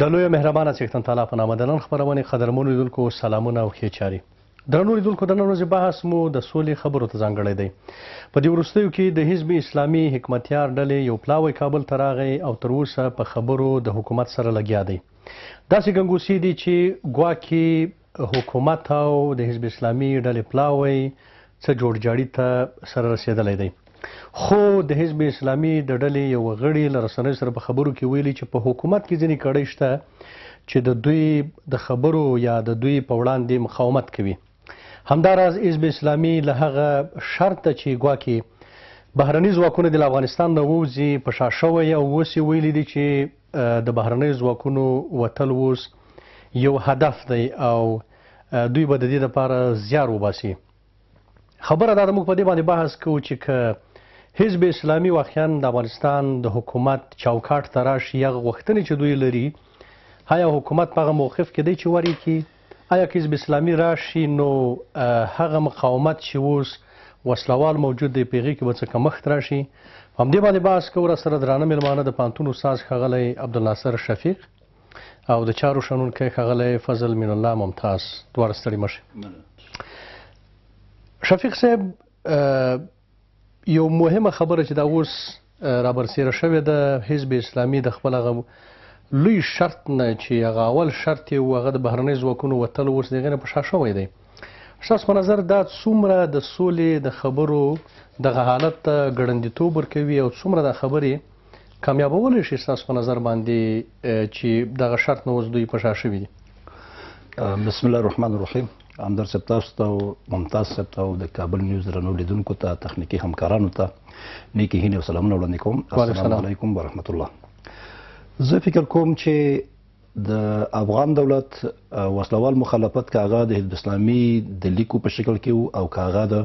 د لوی مهربانه څښتن تعالی په نامه د نن خبرونه قدرمن لیدونکو سلامونه او ښې چاري درنو لیدونکو د نن ورځې بحث مو د سولې خبرو ته ځانګړی دی په دې وروستیو کې د حزب اسلامي حکمتیار ډلې یو پلاوی کابل ته راغی او تر اوسه په خبرو د حکومت سره لګیا دی داسې ګنګوسې دي چې ګواکې حکومت او د حزب اسلامي ډلې پلاوی څه جوړجاړي ته سره رسېدلی دی خو د حزب اسلامي د ډلې یو غړي له رسنیو سره په خبرو کې ویلي چې په حکومت کې ځینې کړۍ شته چې د دوی د خبرو یا د دوی په وړاندې مقاومت کوي همداراز حزب اسلامي له هغه شرط چې ګواکې بهرني ځواکونه د افغانستان نه ووځي په شا شوی او اوس یې ویلي دي چې د بهرنیو ځواکونو وتل اوس یو هدف دی او دوی به د دې لپاره زیار وباسي خبره دا ده موږ په دې باندې بحث کوو چې که حزب اسلامي واقعا د افغانستان د حکومت چوکاټ ته راشي هغه غوښتنې چې دوی لري هیا حکومت په هغه موقف کې دی چې وري کې ایا که حزب اسلامي راشي نو هغه مقاومت چې اوس وسله وال موجود دی په هغې کې به څه کمښت راشي؟ په همدې باندې بحث کوو راسره درانه مېلمانه د پوهنتون استاد ښاغلی عبدالناصر شفیق او د چارو شنونکی ښاغلی فضل مین الله ممتاز دواړه ستړي مه شئ شفیق صاحب یو مهمه خبره چې دا اوس رابرسېره شوې ده حزب اسلامي د خپل هغه لوی شرط نه چې هغه اول شرط یې و هغه د بهرنۍ ځواکونو وتل اوس د هغې نه په شا شوی دی ستاسو په نظر دا څومره د سولې د خبرو دغه حالت ته ګړندیتوب ورکوي او څومره دا خبرې کامیابولی شي ستاسو په نظر باندې چې دغه شرط نه اوس دوی په شا شوي دي بسم الله الرحمن الرحیم همدر صاحب تاسو ته او ممتاز صاحب ته او د کابل نیوز درنو لیدونکو ته تخنیکي همکارانو ته نیکې هیلې او سلامونه وړاندې کوم السلام علیکم ورحمت الله زه فکر کوم چې د افغان دولت وسلوال مخالفت کاغه د حزب اسلامي د لیکو په شکل کې او کاغه د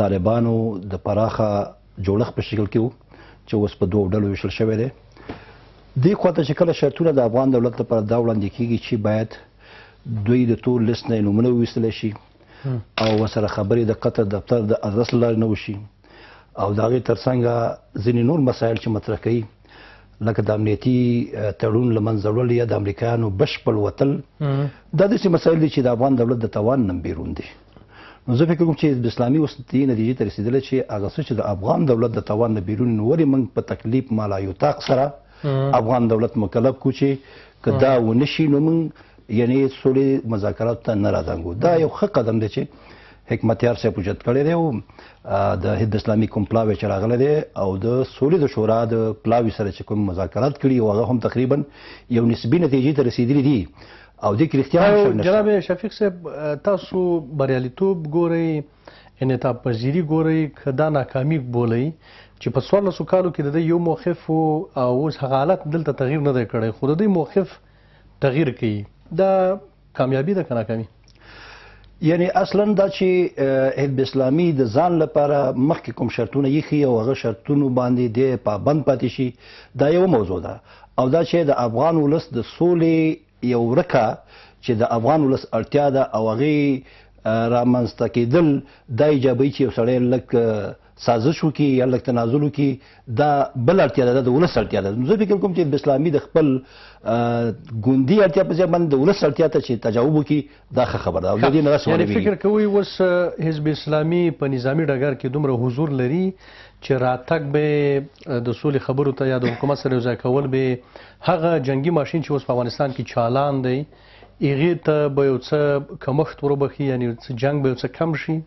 طالبانو د پراخه جوړښت په شکل کې چې اوس په دوه ډلو ویشل شوی دی دې خواته چې کله شرطونه د افغان دولت لپاره دا وړاندې کیږي چې باید دوی د تور لیست نه نومونه وویستل شي او وسره خبرې د قطر دفتر د ارس لارې نه وشي او د هغې ترڅنګ ځینې نور مسایل چې مطرح کوي لکه د امنیتي تړون لمنځه وړل یا د امریکایانو بشپړ وتل دا داسې مسایل دي چې د افغان دولت د توان نه بیرون دي نو زه فکر کوم چې د اسلامي اوس دې نتیجې ته رسېدلی چې هغه څه چې د افغان دولت د توان نه بیرون نو ولې موږ په تکلیف مالایوتاق سره افغان دولت مکلف کړو چې که دا ونه شي نو موږ یعنی سولې مذاکرات ته نه راځنګو دا یو ښه قدم دی چې حکمتیار صاحب وجد کړی دی او د حزب اسلامي کوم پلاوی چې راغلی دی او د سولې د شورا د پلاوی سره چې کوم مذاکرات کړي او هغه هم تقریبا یو نسبي نتیجې ته رسیدلي دي او د کرختیا هم جناب شفیق صاحب تاسو بریالیتوب ګورئ انعطاف پذیری ګورئ که دا ناکامي بولئ چې په څوارلسو کالو کې د یو موقف او اوس هغه حالت دلته تغیر نه دی کړی خو د دې موقف تغییر کوي دا کامیابی ده که ناکامي یعنی اصلا دا چې حزب اسلامي د ځان لپاره مخکې کوم شرطونه یې خي او هغه شرطونو باندې د پابند پاتې شي دا یو موضوع ده او دا چې د افغان ولس د سولې یو ورکه چې د افغان ولس اړتیا ده او هغه رامنځته کېدل دا ایجابوي چې یو سړی لږ سازش وکړي یا لږ تنازل وکړي دا بل اړتیا ده دا د ولس اړتیا ده نو زه فکر کوم چې اسلامي د خپل ګوندي اړتیا په ځای باندې د ولس اړتیا ته چې تجاوب وکړي دا ښه خبره ده او د دې نه رسو یعنی فکر کوي اوس حزب اسلامي په نظامی ډګر کې دومره حضور لري چې راتګ به د سولې خبرو ته یا د حکومت سره ځای کول به هغه جنگي ماشين چې اوس په افغانستان کې چالان دی ایغه ته به یو څه کمښت وروبخي یعنی جنگ به یو څه کم شي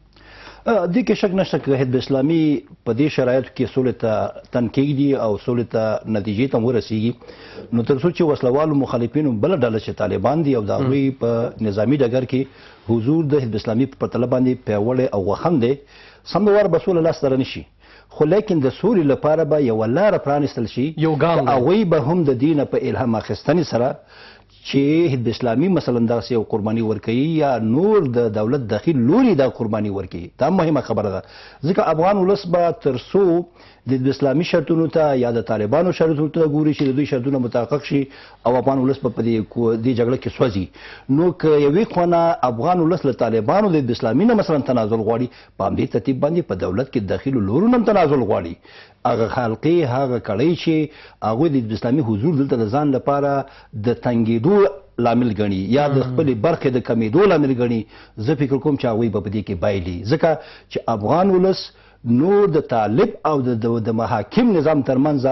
دې کې شک نشته چې حزب اسلامي په دې شرایطو کې سولې ته تن کېږدي او سولې ته نتیجې ته ورسیږي نو تر څو چې وسلوالو مخالفینو بل ډله چې طالبان دي او د هغوی په نظامی ډګر کې حضور د حزب اسلامي په پرتله باندې پیاوړی او غوښن دی سمدوار به سوله لاسته رانشي خو لیکن د سولې لپاره به یوه لاره پرانیستل شي یو ګام هغوی به هم د دینه په الهام اخیستنې سره چی داسلامی مثلا دغسی یو قربانی ورکوی یا نور د دولت دخیل لوری دا قربانی ورکی دا هم مهمه خبره ده ځکه افغان ولس به تر څو داسلامی شرطونو ته یا د طالبانو شرطونو ته ګوری چی ددوی شرطونه متحقق شی او افغان ولس به په دی جګړه کی سوځی نو که یوی خونه افغان ولس له طالبانو داسلامی نه مثلا تنازل غواړی په همدی ترتیب باندی په دولت کی دخیل لورونه هم تنازل غواړی هغه خلقې هغه کړۍ چې هغوی د اسلامي حضور دلته د ځان لپاره د تنګېدو لامل ګڼي یا د خپلې برخې د کمېدو لامل ګڼي زه فکر کوم چې هغوی به په دې کې بایلي ځکه چې افغان ولس نور د طالب او د د محاکم نظام ترمنځ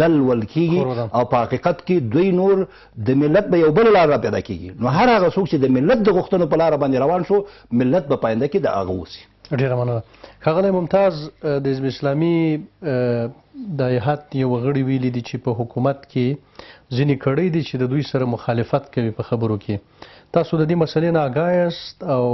دل ول کیږي او په حقیقت کې دوی نور د ملت به یو بل لار پیدا کیږي نو هر هغه څوک چې د ملت د غوښتنو په لار باندې روان شو ملت به پاینده کې د هغه وسی ډیره مننه ښاغلی ممتاز د حزب اسلامي د ایحات یو غړي ویلي دي چې په حکومت کې ځینې کړۍ دي چې د دوی سره مخالفت کوي په خبرو کې تاسو د دې مسلې نه آګاه یاست او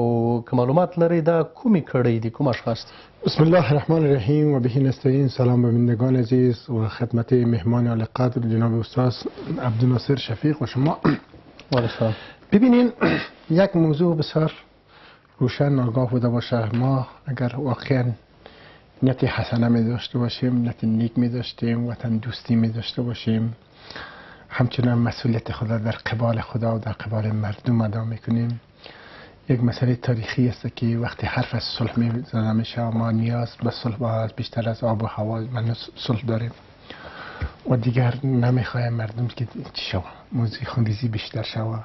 که معلومات لرئ دا کومې کړۍ دي کوم اشخاص دي بسم الله الرحمن الرحیم و به نستعین سلام به بندگان عزیز و خدمت مهمان علی قدر جناب استاد عبدالناصر شفیق و شما ببینین یک موضوع بسیار روشن آگاه بوده باشه ما اگر واقعا نیت حسنه می داشته باشیم نیت نیک می داشتیم وطن دوستی می داشته باشیم همچنان مسئولیت خدا در قبال خدا و در قبال مردم ادا میکنیم. یک مسئله تاریخی است که وقتی حرف از صلح می زنم میشه ما نیاز به صلح با بیشتر از آب و هوا من صلح داریم و دیگر نمیخوایم مردم که چی شود موضوع بیشتر شود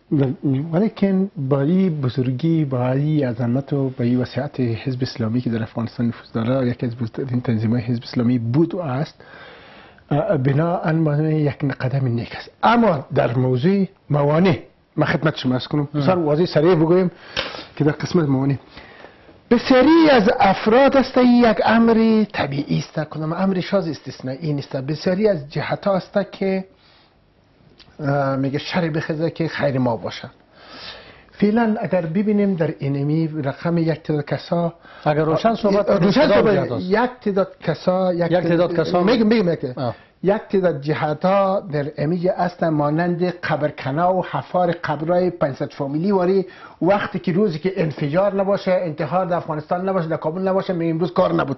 ولیکن با ای بزرگی با ای عظمت و با ای وسعت حزب اسلامی که در افغانستان نفوذ داره یکی از بزرگترین تنظیم های حزب اسلامی بود و است بنا ان یک قدم نیک است اما در موضوع موانع من خدمت شما از کنم بسیار واضح سریع بگویم که در قسمت موانع بسیاری از افراد است یک امر طبیعی است کنم امر شاز استثنایی نیست بسیاری از جهت است که میگه شر بخزه که خیر ما باشد فعلا اگر ببینیم در اینمی رقم یک تعداد کسا اگر روشن صحبت روشن صحبت یک تعداد کسا یک تعداد کسا میگم میگم یک تعداد جهت ها در امیج است مانند قبر کنا و حفار قبرای 500 فامیلی واری وقتی که روزی که انفجار نباشه انتحار در افغانستان نباشه در کابل نباشه می امروز کار نبود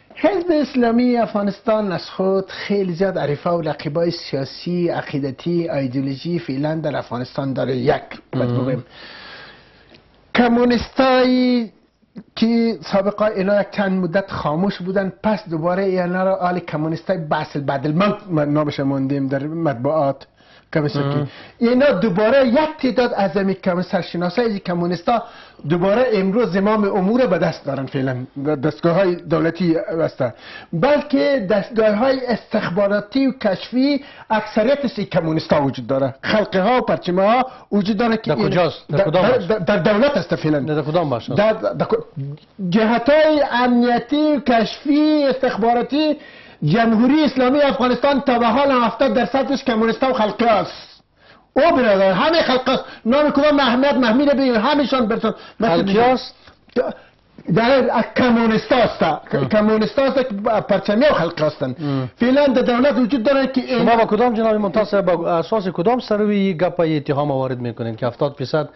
حزب اسلامی افغانستان از خود خیلی زیاد عریفه و لقیبای سیاسی عقیدتی ایدئولوژی فعلا در افغانستان داره یک باید بگویم کمونیستای که سابقا اینا یک چند مدت خاموش بودن پس دوباره اینا را آل کمونیست های بحث بدل من نامش ماندیم در مطبوعات کمیسکی اینا دوباره یک تعداد از امی کم سرشناسه ای کمونیستا دوباره امروز زمام امور به دست دارن فعلا دستگاه های دولتی است بلکه دستگاه های استخباراتی و کشفی اکثریت سی کمونیستا وجود داره خلقه ها و پرچمه ها وجود داره که در کجاست در, در, در دولت است فعلا در کدام بخش در جهتهای امنیتی، کشفی، استخباراتی جمهوری اسلامی افغانستان تا به حال هفتاد درصدش کمونیستا و خلقی هست او برادر همه خلقی هست نام کدام محمد محمید بگیر همشان برسان خلقی هست در کمونیست است کمونیست است که پرچمی و خلق هستند فعلا در دولت وجود داره که این شما با کدام جناب منتاس با اساس کدام سروی گپ اتهام وارد میکنین که 70 درصد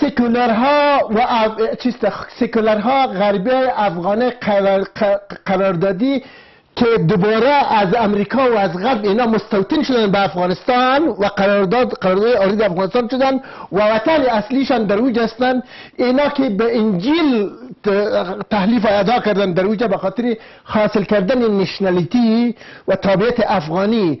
سیکولرها و اف... چیست سیکولرها غربی های افغانه قرار... قراردادی که دوباره از امریکا و از غرب اینا مستوطن شدن به افغانستان و قرارداد قرارداد آرید افغانستان شدن و وطن اصلیشان در اوج هستند اینا که به انجیل تحلیف ادا کردن در اوجه به خاطر حاصل کردن نشنالیتی و تابعیت افغانی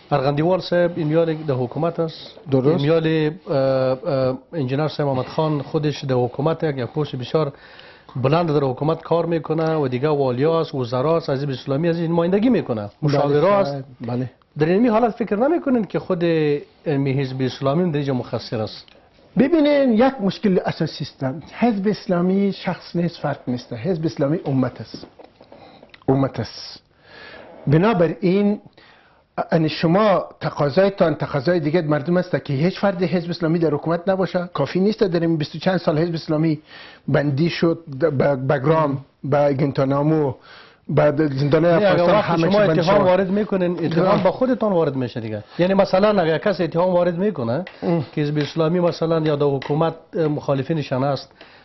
ارغندیوال صاحب امیال ده حکومت است درست امیال انجینر صاحب محمد خان خودش ده حکومت یک پوست بسیار بلند در حکومت کار میکنه و دیگه والیا است وزرا است از اسلامی از نمایندگی میکنه بله مشاورا است بله در این حالت فکر نمیکنین که خود علمی حزب اسلامی در اینجا مخصر است ببینین یک مشکل اساسی است حزب اسلامی شخص نیست فرد نیست حزب اسلامی امت است امت است بنابر این ان شما تقاضایتان تقاضای دیگه مردم است که هیچ فرد حزب اسلامی در حکومت نباشه کافی نیست در این 20 چند سال حزب اسلامی بندی شد به بگرام به گنتانامو بعد زندان افغانستان همه شما اتهام وارد میکنین اتهام به خودتان وارد میشه دیگه یعنی مثلا اگر کس اتهام وارد میکنه که حزب اسلامی مثلا یا در حکومت مخالفینشان است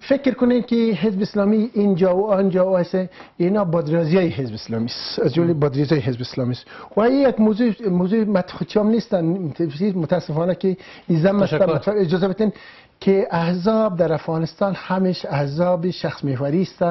فکر کنین که حزب اسلامی اینجا و آنجا و ایسه اینا بادریازی های حزب اسلامی است از جمله بادریازی های حزب اسلامی است و این یک موضوع موضوع متخوچی هم نیستن متاسفانه که این زم اجازه بتین که احزاب در افغانستان همیش احزاب شخص محوری است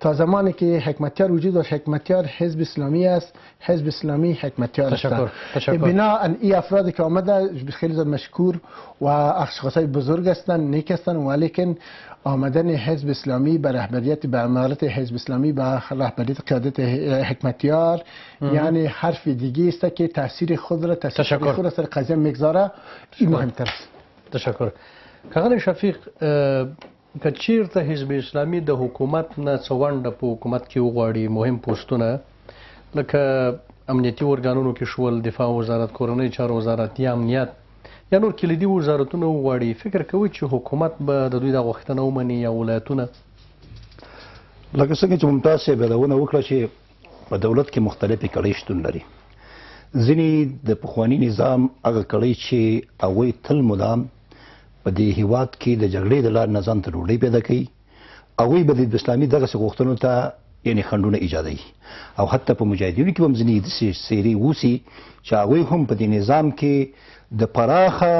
تا زمانی که حکمتیار وجود داشت حکمتیار حزب اسلامی است حزب اسلامی حکمتیار است تشکر تشکر بنا ای افرادی که آمده خیلی زیاد مشکور و اشخاص های بزرگ هستند نیک هستند ولیکن آمدن حزب اسلامی به رهبریت به امارت حزب اسلامی به رهبریت قیادت حکمتیار یعنی حرف دیگه است که تاثیر خود را تاثیر تشکر. خود را سر قضیه میگذاره این مهمتر است تشکر کاغل شفیق که چیرته حزب اسلامي د حکومت نه څه ونډه په حکومت کې وغواړي مهم پوستونه لکه امنیتي ارګانونو کې شول دفاع وزارت کورنۍ چارو وزارت یا امنیت یا نور کلیدي وزارتونه وغواړي فکر کوي چې حکومت به د دوی دا غوښتنه ومني یا ولایتونه لکه څنګه چې ممتاز صاحب یادونه وکړه چې په دولت کې مختلفې کړۍ شتون لري ځینې د پخواني نظام هغه کړۍ چې هغوی تل مدام په دې هیواد کې د جګړې د لارې نظام ته ډوډۍ پیدا کوي هغوی به د اسلامي دغسې غوښتنو ته یعنې خنډونه ایجادوي او حتی په مجاهدینو کې هم ځینې داسې څېرې اوسي چې هغوی هم په دې نظام کې د پراخه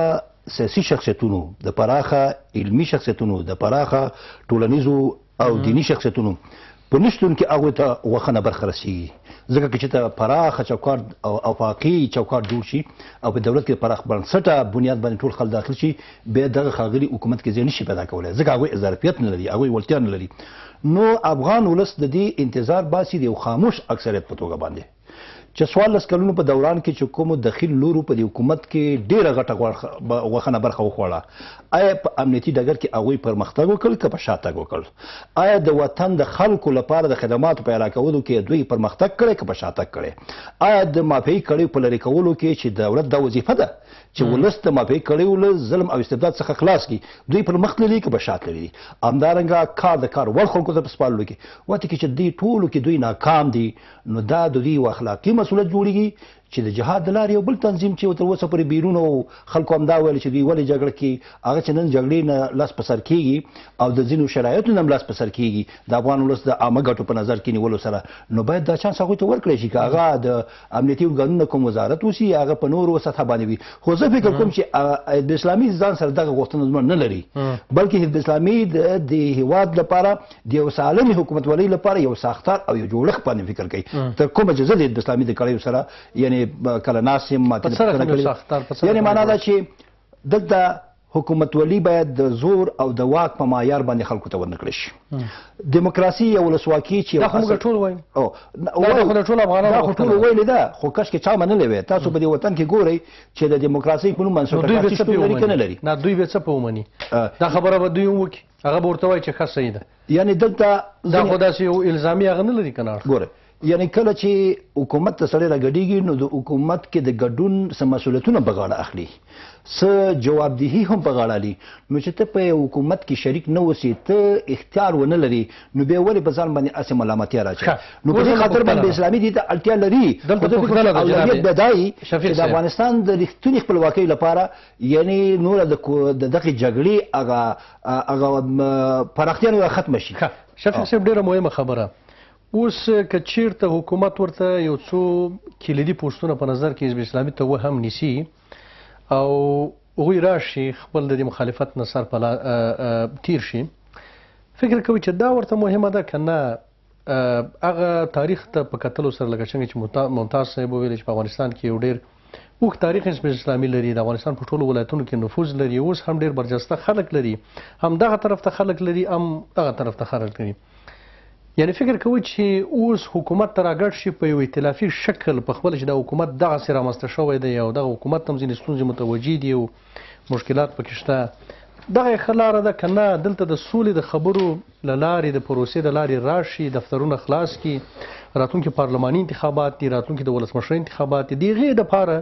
سیاسي شخصیتونو د پراخه علمي شخصیتونو د پراخه ټولنیزو او دیني شخصیتونو په نشتون کې هغوی ته غوښنه برخه رسیږي ځکه که چېرته پراخه چوکاټ او افاقي چوکاټ جوړ شي او په دولت کې پراخ بنسټه بنیاد باندې ټول خلک داخل شي بیا دغه ښاغلي حکومت کې ځای نشي پیدا کولی ځکه هغوی ظرفیت نه لري هغوی وړتیا نه لري نو افغان ولس د دې انتظار باسي د یو خاموش اکثریت په توګه باندې چې څوارلس کلونو په دوران کې چې کومو دخیل لورو په دې حکومت کې ډېره غټه غوښنه برخه وخوړه آیا په امنیتي ډګر کې هغوی پرمختګ وکړ که په شاتګ وکړ آیا د وطن د خلکو لپاره د خدماتو په اعلا کولو کې دوی پرمختګ کړی که په شاتګ کړی آیا د مافیایي کړیو په لرې کولو کې چې دولت دا وظیفه ده چې ولس د مافیایي کړیو له ظلم او استبداد څخه خلاص کړي دوی پر مخ تللي که په شا تللي دي همدارنګه کار د کار وړ خلکو ته په سپارلو کې وته کې چې دې ټولو کې دوی ناکام دي نو دا د دوی یو اخلاقي مسوولیت جوړېږي چې د جهاد د لارې یو بل تنظیم چې تر اوسه پورې بیرونه وو خلکو همدا ویل چې دوی ولې جګړه کوي هغه چې نن جګړې نه لاس په سر کېږي او د ځینو شرایطو نه هم لاس په سر کېږي د افغان ولس د عامه ګټو په نظر کې نیولو سره نو باید دا چانس هغوی ته ورکړی شي که هغه د امنیتي ارګانونو کوم وزارت وسي هغه په نورو سطح باندې وي خو زه فکر کوم چې حزب اسلامي ځان سره دغه غوښتنه نه لري بلکې حزب اسلامي د هیواد لپاره د یو سالمې حکومتولۍ لپاره یو ساختار او یو جوړښت باندې فکر کوي تر کومه چې زه د اسلامي د کړیو سره یعنې کله ناست یم ما تېنه پوښتنه کړې یعنې معنا دا چې دلته حکومتولي باید د زور او د واک په معیار باندې خلکو ته ورنکړل شي دیموکراسي یا ولسواکي چې دا موږ ټول وایو او دا ټول افغانان دا ټول ویل دا خو کښ کې چا منلې وي تاسو په دې وطن کې ګورئ چې د دیموکراسي په نوم منسوب دوی به څه پیومني نه دوی به څه پیومني دا خبره به دوی وکړي هغه به ورته وایي چې ښه صحیح ده. یعنې دلته ځینې. دا خو داسې یو الزامي هغه نه لري که نه اړخ. ګورئ یعنې کله چې حکومت ته سړی راګډېږي نو د حکومت کې د ګډون څه مسؤلیتونه هم په غاړه اخلي، څه جوابدهي هم په غاړه لي، نو چې ته په یو حکومت کې شریک نه اوسې، ته اختیار ونه لرې، نو بیا ولې په ځان باندې هسې ملامتیا راچوې؟ نو په دې خاطر باندې اسلامي دې ته اړتیا لري، خو زه فکر کوم اولویت به دا وي چې د افغانستان د رښتونې خپلواکۍ لپاره یعنی نوره د د دغه جګړې هغه هغه پراختیا نوره ختمه شي ښه شفیق صاحب ډېره مهمه خبره اوس که چیرته حکومت ورته یو څو کلیدي پوسټونه په نظر کې حزب اسلامي ته و هم نیسي او هغوی راشي خپل د دې مخالفت نه سر په تیر شي فکر کوي چې دا ورته مهمه ده که نه هغه تاریخ ته په کتلو سره لکه څنګه چې ممتاز صاحب وویل چې په افغانستان کې یو ډیر اوږ تاریخ نسبت اسلامي لري د افغانستان په ټولو ولایتونو کې نفوذ لري اوس هم ډیر برجسته خلک لري هم دغه طرف ته خلک لري هم دغه طرف ته خلک لري یعنی فکر کوي چې اوس حکومت تر اګړ شي په یو ائتلافي شکل په خپل چې د حکومت دغه سره رامسته شوی دی او دغه حکومت تم ځینې ستونزې متوجي دي او مشکلات پکې شته دغه خلاره ده کنه دلته د سولې د خبرو له لارې د پروسې د لارې راشي، دفترونه خلاص کړي، راتلونکي پارلماني انتخابات دي، راتلونکي د ولسمشرۍ انتخابات دي، د هغې لپاره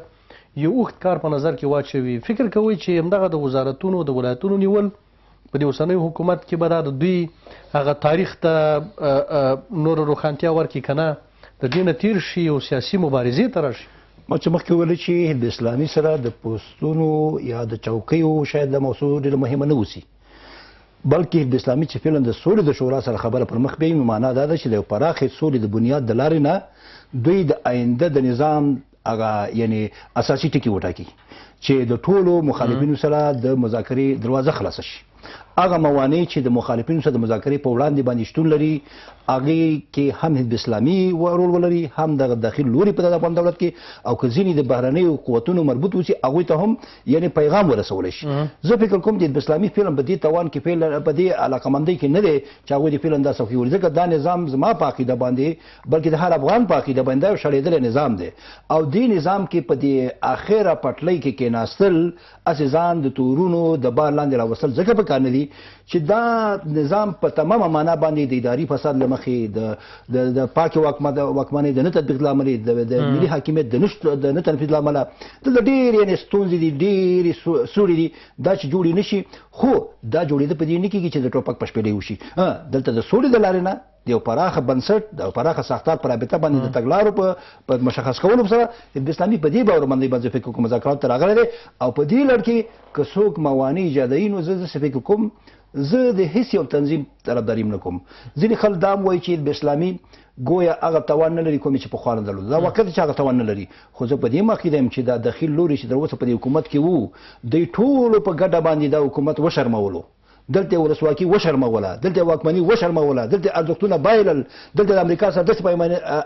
یو اوږد کار په نظر کې واچوي، فکر کوئ چې همدغه د وزارتونو د ولایتونو نیول په دې اوسنیو حکومت کې به دا د دوی هغه تاریخ ته نور روښانتیا ورکړي که نه د دې نه تیر شي او سیاسي مبارزې ته راشي ما چې مخکې ویل چې د اسلامي سره د پوستونو یا د چوکیو شاید دا موضوع ډېره مهمه نه اوسي بلکې حزب اسلامي چې فعلا د سولې د شورا سره خبره پر مخ بیایي نو معنا دا ده چې د یو پراخې سولې د بنیاد د لارې نه دوی د آینده د نظام هغه یعنی اساسي ټکي وټاکي چې د ټولو مخالفینو سره د مذاکرې دروازه خلاصه شي هغه موانع چې د مخالفینو سره د مذاکرې په وړاندې باندې شتون لري هغه کې هم حزب اسلامي رول ولري هم د داخل لوري په افغان دولت کې او که ځینې د بهرنیو قوتونو مربوط وسی هغه ته هم یعنې پیغام ورسولی شي زه فکر کوم چې اسلامي فلم په دې توان کې فعلا په دې علاقمندۍ کې نه دی چې هغوی د فلم دا څوکۍ وړي ځکه دا نظام زما په عقیده باندې بلکې د هر افغان په عقیده باندې دا یو شړېدلی نظام دی او دې نظام کې په دې اخره پټلۍ کې کېناستل هسې ځان د تورونو د بار لاندې راوستل ځکه په کار نه دي چې دا نظام په تمامه معنا باندې د اداري فساد له مخې د د د پاکې واکمنۍ د نه تطبیق له امله د د ملي حاکمیت د نشټ د نه تنفیذ له امله د ډېر یعنی ستونزې دي ډېر سوري دي دا چې جوړې نشي خو دا جوړېده په دې نه کېږي چې د ټوپک پشپېلې وشي دلته د سولې د لارې نه د یو پراخه بنسټ د پراخه ساختار پر رابطه باندې د تګلارو په مشخص کولو سره ابن اسلامي په دې باور باندې باندې فکر کوم مذاکرات ته راغلی دی او په دې لړ کې که څوک موانع ایجادوي نو زه داسې فکر کوم زه د هیڅ یو تنظیم طرفداري نه کوم ځینې خلک دا هم وایي چې ابن اسلامي ګویا هغه توان نه لري کوم چې پخوا نه درلود دا واقعیت چې هغه توان نه لري خو زه په دې مخکې یم چې دا دخیل لوري چې تر اوسه په دې حکومت کې وو دوی ټولو په ګډه باندې دا حکومت وشرمولو دلته یې ولسواکي وشرموله، دلته یې واکمني وشرموله، دلته یې ارزښتونه بایلل، دلته یې د امریکا سره داسې په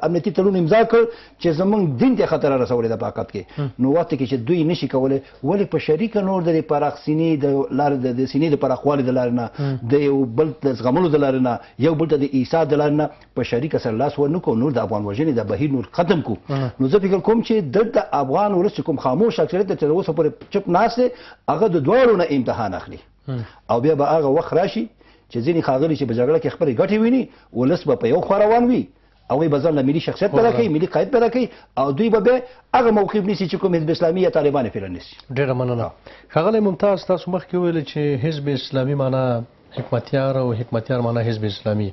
امنیتي تړون امضا کړ چې زموږ دین ته یې خطر رسولی ده په حقیقت کې. نو وخت کې چې دوی نه شي کولی، ولې په شریکه نور د دې پراخ سینې د لارې، د سینې د پراخوالي د لارې نه، د یو بل د زغملو د لارې نه، یو بل ته د ایثار د لارې نه، په شریکه سره لاس ور نه کړو نور د افغان وژنې دا بهیر نور ختم کو نو زه فکر کوم چې دلته افغان ولس چې کوم خاموش اکثریت چې اوس پر چپ ناس دی هغه د دواړو نه امتحان اخلي او بیا به هغه وخت راشي چې ځینې خاغلی چې په جګړه کې خپل ګټې ویني ولس به په یو خو روان وي او به ځان له ملي شخصیت پیدا کوي ملي قائد پیدا کوي او دوی به به هغه موقف نیسي چې کوم حزب اسلامي یا طالبان پیدا نیسي ډیره مننه خغلی ممتاز تاسو مخکې ویل چې حزب اسلامي معنی حکمتیار او حکمتیار معنا حزب اسلامي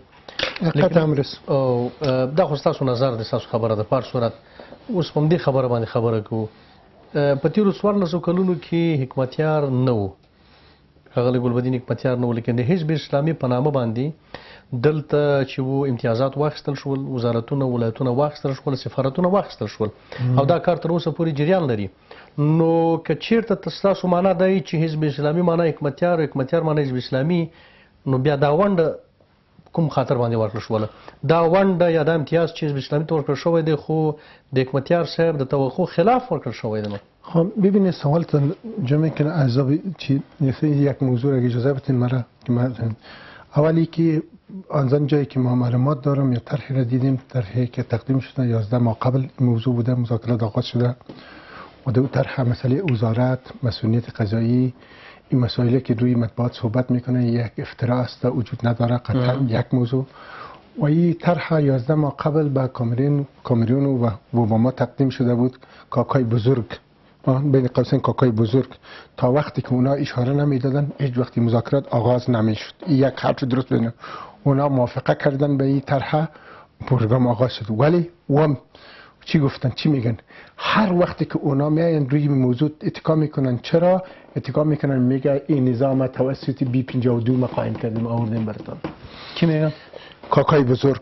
حقیقت امرس او دا خو تاسو نظر د تاسو خبره ده پر صورت اوس په دې خبره باندې خبره کو په تیرو څوار لسو کلونو کې حکمتیار نه وو هغه ګلبدین حکمتیار نه ولیکن د حزب اسلامي په نامه باندې دلته چې وو امتیازات واخیستل شول وزارتونه ولایتونه واخیستل شول سفارتونه واخیستل شول او دا کار تر اوسه پورې جریان لري نو که چیرته تاسو معنا دا وي چې حزب اسلامي معنا حکمتیار او حکمتیار معنا حزب اسلامي نو بیا دا ونډه کوم خاطر باندې ورکړل شوله دا ونډه یا دا امتیاز چې حزب اسلامي ته ورکړل شوی دی خو د حکمتیار صاحب د توقع خلاف ورکړل شوی دی خب ببینید سوال تن جمعه کنه اعضا چی یک موضوع اگه اجازه بتین مرا که من اولی که آنزان جایی که ما معلومات دارم یا طرحی را دیدیم طرحی که تقدیم شده 11 ماه قبل موضوع بوده مذاکرات آغاز شده و دو طرح مسئله وزارت مسئولیت قضایی این مسائلی که روی مطبوعات صحبت میکنه یک افترا است وجود نداره قطعا یک موضوع و این طرح 11 ماه قبل به کامرون و اوباما تقدیم شده بود کاکای بزرگ بین قوسین کاکای بزرگ تا وقتی که اونا اشاره نمیدادن هیچ وقتی مذاکرات آغاز نمیشد یک خط درست بینه اونا موافقه کردن به این طرح پروگرام آغاز شد ولی وام چی گفتن چی میگن هر وقتی که اونا میاین روی موضوع اتکا میکنن چرا اتکا میکنن میگه این نظام توسط بی 52 ما قائم کردیم آوردیم برتان کی میگن کاکای بزرگ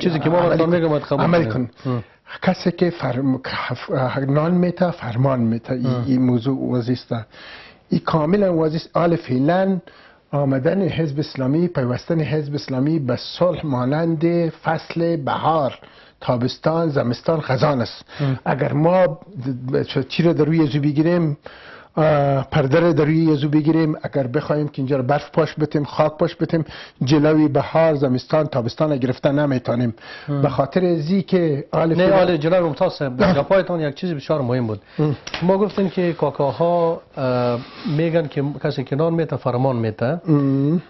چیزی که ما براتان میگم باید قبول عمل کن کسی که فرم... نان میته فرمان میته این موضوع وزیسته این کاملا وزیست آل فعلا آمدن حزب اسلامی پیوستن حزب اسلامی به صلح مانند فصل بهار تابستان زمستان خزان است اگر ما چی را در روی ازو بگیریم پرده را در روی ازو بگیریم اگر بخوایم که اینجا برف پاش بتیم خاک پاش بتیم جلوی بهار زمستان تابستان گرفته نمیتونیم به خاطر ازی که آل نه آل جناب ممتاز صاحب گپایتان یک چیز بسیار مهم بود شما گفتین که کاکاها میگن که کسی کنار میته فرمان میته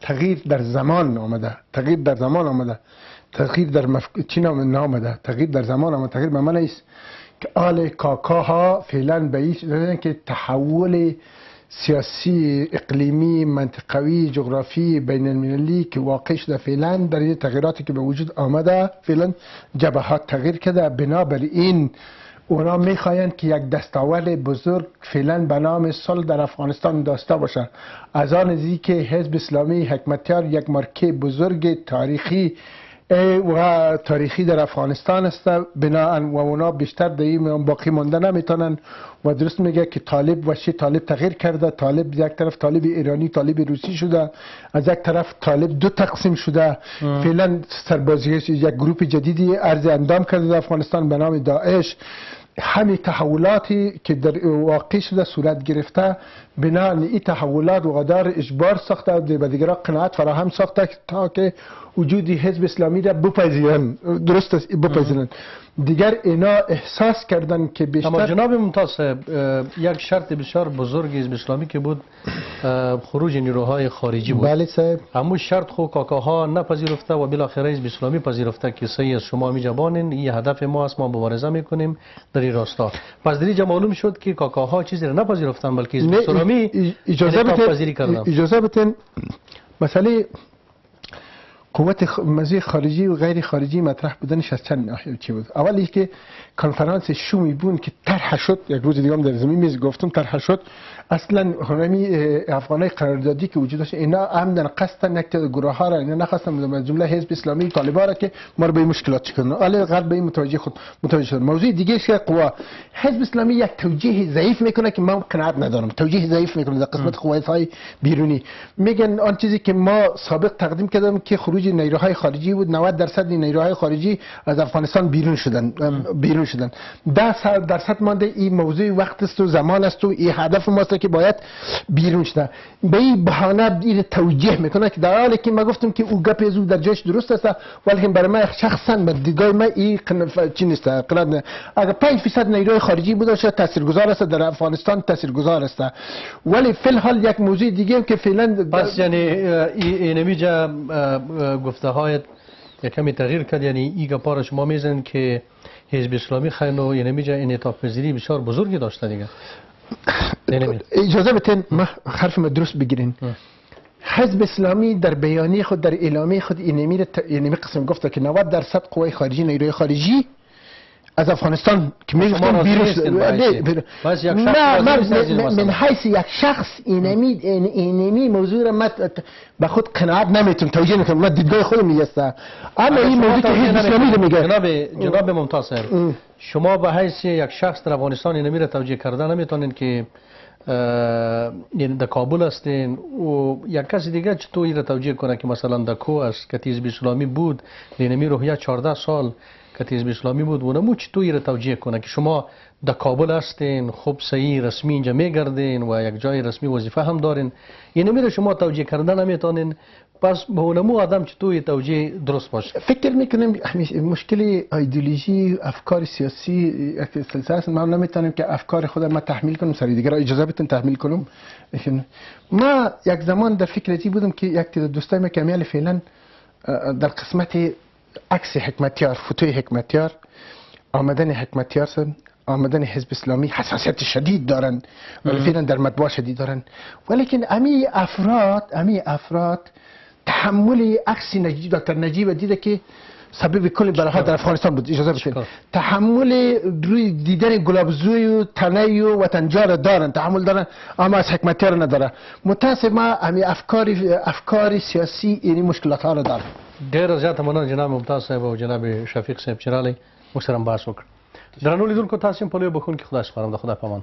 تغییر در زمان آمده تغییر در زمان آمده تغییر در مفک... چی نام نامده تغییر در زمان آمده تغییر به معنی است که آل کاکا ها فعلا به این چیز که تحول سیاسی اقلیمی منطقوی جغرافی بین المللی که واقع شده فعلا در این تغییراتی که به وجود آمده فعلا جبهات تغییر کرده بنابر این او را می خواهند که یک دستاورد بزرگ فعلا به نام صلح در افغانستان داشته باشد از آن ازی که حزب اسلامی حکمتیار یک مارکه بزرگ تاریخی و تاریخی در افغانستان است بناهن و اونا بیشتر در این میان باقی مانده نمیتونن و درست میگه که طالب و شی طالب تغییر کرده طالب یک طرف طالب ایرانی طالب روسی شده از یک طرف طالب دو تقسیم شده فعلا سربازی یک گروپ جدیدی ارز اندام کرده در افغانستان به نام داعش همین تحولاتی که در واقع شده صورت گرفته بنا این تحولات وقدار اجبار ساخته و به دیگران قناعت فراهم ساخته تا که وجود حزب اسلامی را بپذیرند درست است بپذیرند دیگر اینا احساس کردن که بیشتر اما جناب ممتاز یک شرط بسیار بزرگ حزب اسلامی که بود خروج نیروهای خارجی بود بله صاحب امو شرط خو کاکاها نپذیرفته و بالاخره حزب اسلامی پذیرفته که سعی از شما میجا بانین این هدف ما است ما مبارزه میکنیم در این راستا پس در اینجا معلوم شد که کاکاها چیزی را نپذیرفتن بلکه حزب اسلامی اجازه بتین اجازه بتین مسئله قوت مزی خارجی و غیر خارجی مطرح بودنش از چند ناحیه چی بود اول ای که کنفرانس شومی بون که طرح شد یک روز دیگه هم در زمین میز گفتم طرح شد اصلا هنمی افغانای قراردادی که وجود داشت اینا عمدن قصدن یک تعداد گروه ها را اینا نخواستن جمله حزب اسلامی طالبا را که ما به مشکلات چکن آلی غرب به متوجه خود متوجه شد موضوع دیگه شه قوا حزب اسلامی یک توجیه ضعیف میکنه که ما قناعت ندارم توجیه ضعیف میکنه در قسمت قوایت های بیرونی میگن آن چیزی که ما سابق تقدیم کردم که خروج نیروهای خارجی بود 90 درصد نیروهای خارجی از افغانستان بیرون شدن بیرون شدن 10 درصد مانده این موضوع وقت است و زمان است و این هدف ماست که باید بیرون شده به این بهانه این توجیه میکنه که در حالی که ما گفتم که او گپ از در جاش درست است ولكن برای من شخصا من دیدگاه من این قنف چی نیست قنف اگر 5 فیصد نیروی خارجی بوده باشه تاثیرگذار است در افغانستان تاثیرگذار است ولی فی الحال یک موضوع دیگه هم که فعلا پس یعنی اینمی جا گفته های کمی تغییر کرد یعنی ای گپار شما میزن که حزب اسلامی خیلی اینمی جا انعطاف پذیری بسیار بزرگی داشته دیگه اجازه بتین ما حرف ما درست بگیرین حزب اسلامی در بیانیه خود در اعلامیه خود اینمی را ت- اینمی قسم گفته که 90 درصد قوای خارجی نیروی خارجی از افغانستان که شما میگفتیم راضی بیرون نیستین با این نه، چیز؟ بر- بس یک شخص نه راضی من نیست از این من- مسئله. من حیث یک شخص اینمی این- اینمی موضوع را من ت- ت- به خود قناعت نمیتونم توجیه نکنم من دیدگاه خودم میگسته اما اگر این شما موضوع که توجیه حزب اسلامی رو نمی‌کنید، میگه جناب جناب ممتاز صاحب شما به حیث یک شخص در افغانستان اینمی را توجیه کرده نمیتونین که یعنی در کابل هستین و یک کسی دیگه چطور این را توجیه کنه که مثلا در کو است که تیزب اسلامی بود لینمی روحیه 14 سال که تیزب اسلامی بود و نمو چطور این را توجیه کنه که شما در کابل هستین خوب سعی رسمی اینجا میگردین و یک جای رسمی وظیفه هم دارین اینمی را شما توجیه کرده نمیتونین پس به علمو آدم چه توی توجیه درست باشه فکر میکنم مشکل ایدئولوژی افکار سیاسی یک سلسله است ما نمیتونم که افکار خود ما تحمیل کنم سری دیگر اجازه بتن تحمیل کنم ما یک زمان در فکر چی بودم که یک دوستای ما کمیال فعلا در قسمت عکس حکمتیار فوتوی حکمتیار آمدن حکمتیار آمدن حزب اسلامی حساسیت شدید دارن ولی فعلا در مطبوع شدید دارن ولیکن امی افراد امی افراد تحمل عکس نجیب دکتر نجیب دیده که سبب کل بلاها در افغانستان بود اجازه بشه تحمل روی دیدن گلابزوی و تنه و وطنجار دارن تحمل دارن اما از حکمتیار نداره متاسف ما امی افکار افکار سیاسی یعنی مشکلات ها رو دارن ډیره زیاته مننه جناب ممتاز صاحب او جناب شفیق صاحب چې رالی موږ سره بحث وکړ درنو لیدونکو تاسو هم په لوی بخون کې خدای سپارم د خدای په امان